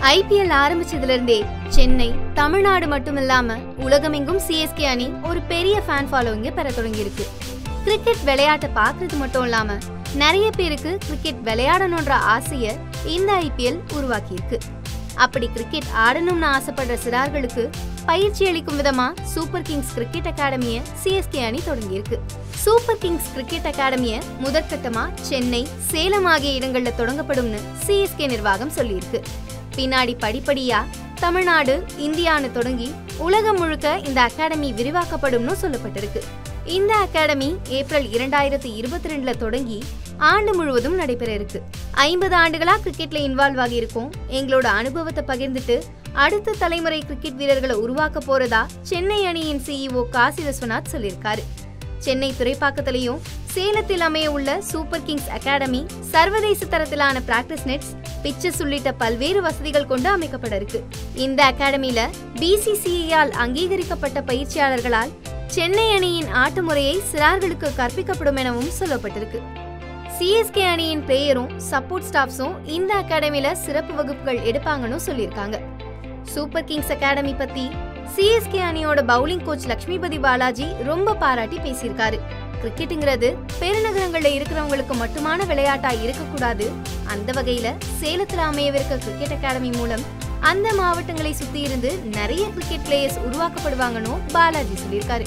IPL ஆரம்பிச்சதுல இருந்தே சென்னை தமிழ்நாடு மட்டும் இல்லாம உலகமெங்கும் சிஎஸ்கே அணி ஒரு பெரிய ஃபேன் ஃபாலோவிங்க பெற தொடங்கியிருக்கு. கிரிக்கெட் விளையாட்டை பார்க்கறது மட்டும் இல்லாம நிறைய பேருக்கு கிரிக்கெட் விளையாடணுன்ற ஆசைய இந்த ஐபிஎல் உருவாக்கியிருக்கு. அப்படி கிரிக்கெட் ஆடணும்னு ஆசைப்படுற சிறார்களுக்கு பயிற்சி அளிக்கும் விதமா சூப்பர் கிங்ஸ் கிரிக்கெட் அகாடமிய சிஎஸ்கே அணி தொடங்கியிருக்கு. சூப்பர் கிங்ஸ் கிரிக்கெட் அகாடமிய முதற்கட்டமா சென்னை சேலம் ஆகிய இடங்கள்ல தொடங்கப்படும்னு சிஎஸ்கே நிர்வாகம் சொல்லியிருக்கு. பின்னாடி படிப்படியா தமிழ்நாடு இந்தியான்னு தொடங்கி உலகம் முழுக்க இந்த அகாடமி விரிவாக்கப்படும்னு சொல்லப்பட்டிருக்கு. இந்த அகாடமி ஏப்ரல் இரண்டாயிரத்தி இருபத்தி ரெண்டுல தொடங்கி ஆண்டு முழுவதும் நடைபெற இருக்கு. ஐம்பது ஆண்டுகளா கிரிக்கெட்ல இன்வால்வ் ஆகியிருக்கோம். எங்களோட அனுபவத்தை பகிர்ந்துட்டு அடுத்த தலைமுறை கிரிக்கெட் வீரர்களை உருவாக்க போறதா சென்னை அணியின் சிஇஓ காசி விஸ்வநாத் சொல்லியிருக்காரு. சென்னை துறைப்பாக்கத்திலையும் சேலத்தில் அமைய உள்ள சூப்பர் கிங்ஸ் அகாடமி சர்வதேச தரத்திலான பிராக்டிஸ் நெட்ஸ் பிச்சஸ் உள்ளிட்ட பல்வேறு வசதிகள் கொண்டு அமைக்கப்பட இருக்கு. இந்த அகாடமியில பிசிசிஐயால் அங்கீகரிக்கப்பட்ட பயிற்சியாளர்களால் சென்னை அணியின் ஆட்ட முறையை சிறார்களுக்கு கற்பிக்கப்படும் எனவும் சொல்லப்பட்டிருக்கு. சிஎஸ்கே அணியின் பிளேயரும் சப்போர்ட் ஸ்டாஃப்ஸும் இந்த அகாடமியில சிறப்பு வகுப்புகள் எடுப்பாங்கன்னு சொல்லியிருக்காங்க. சூப்பர் கிங்ஸ் அகாடமி பத்தி சிஎஸ்கே அணியோட பவுலிங் கோச் லக்ஷ்மிபதி பாலாஜி ரொம்ப பாராட்டி பேசியிருக்காரு. கிரிக்கெட்டுங்கிறது பெருநகரங்கள்ல இருக்கிறவங்களுக்கு மட்டுமான விளையாட்டா இருக்கக்கூடாது. அந்த வகையில சேலத்துல அமையவிருக்க கிரிக்கெட் அகாடமி மூலம் அந்த மாவட்டங்களை சுத்தி இருந்து நிறைய கிரிக்கெட் பிளேயர்ஸ் உருவாக்கப்படுவாங்கன்னு பாலாஜி சொல்லியிருக்காரு.